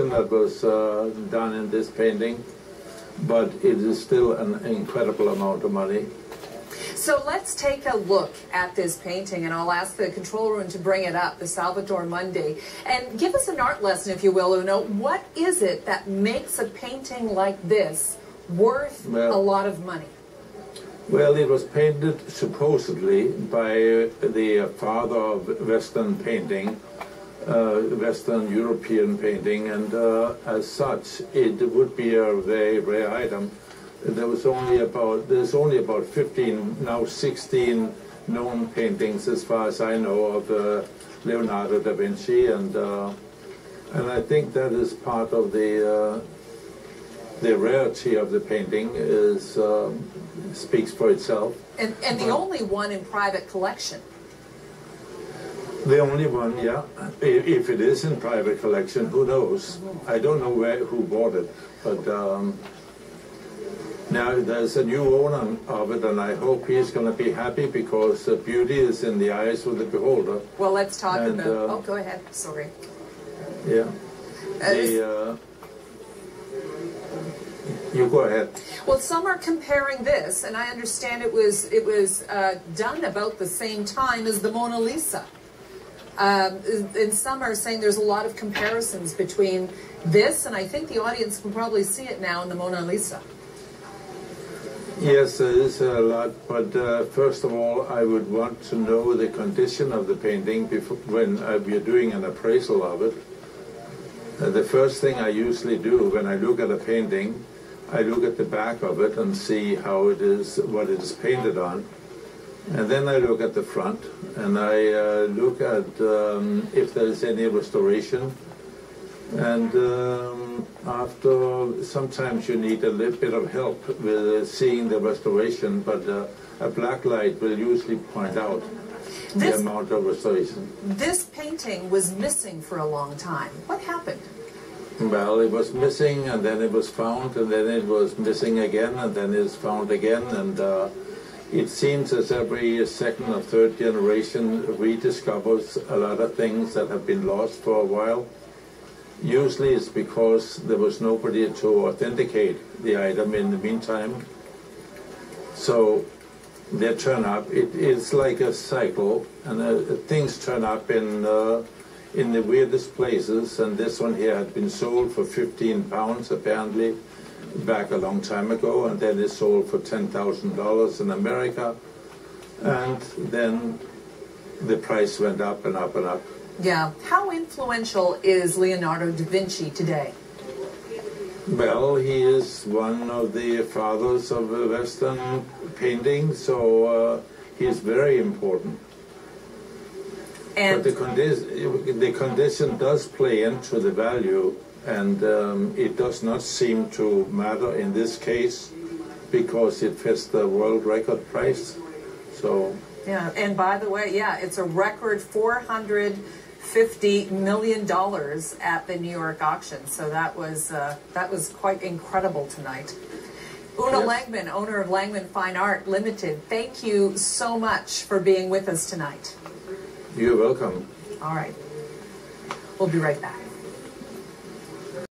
restoration that was uh, done in this painting, but it is still an incredible amount of money. So let's take a look at this painting, and I'll ask the control room to bring it up, the Salvator Mundi, and give us an art lesson, if you will, Uno. What is it that makes a painting like this worth Well- a lot of money? Well, it was painted supposedly by the father of Western painting, Western European painting, and uh, as such, it would be a very rare item. There was only about there's only about 15 now 16 known paintings, as far as I know, of uh, Leonardo da Vinci, and uh, and I think that is part of the. Uh, the rarity of the painting is um, speaks for itself. And, and the only one in private collection. The only one, yeah. If it is in private collection, who knows? I don't know where who bought it, but um, now there's a new owner of it, and I hope he's going to be happy because the beauty is in the eyes of the beholder. Well, let's talk And, about. uh, oh, go ahead. Sorry. Yeah. Uh, The, uh, you go ahead. Well, some are comparing this, and I understand it was it was uh, done about the same time as the Mona Lisa. Um, and some are saying there's a lot of comparisons between this, and I think the audience can probably see it now in the Mona Lisa. Yes, there is a lot, but uh, first of all, I would want to know the condition of the painting before, when uh, we are doing an appraisal of it. Uh, the first thing I usually do when I look at a painting, I look at the back of it and see how it is, what it is painted on. And then I look at the front and I uh, look at um, if there is any restoration. And um, after, sometimes you need a little bit of help with uh, seeing the restoration, but uh, a black light will usually point out the This amount of restoration. this painting was missing for a long time. What happened? Well, it was missing, and then it was found, and then it was missing again, and then it's found again, and uh, it seems as every second or third generation rediscovers a lot of things that have been lost for a while. Usually it's because there was nobody to authenticate the item in the meantime. So they turn up. It, it's like a cycle, and uh, things turn up in uh, in the weirdest places. And this one here had been sold for 15 pounds apparently back a long time ago, and then it sold for ten thousand dollars in America, and then the price went up and up and up. Yeah. How influential is Leonardo da Vinci today? Well, he is one of the fathers of Western painting, so uh, he is very important. And but the, condi- the condition does play into the value, and um, it does not seem to matter in this case because it fits the world record price. So, Yeah, and by the way, yeah, it's a record four hundred fifty million dollars at the New York auction. So that was uh, that was quite incredible tonight. Uno Yes. Langmann, owner of Langmann Fine Art Limited, thank you so much for being with us tonight. you're welcome. All right, we'll be right back.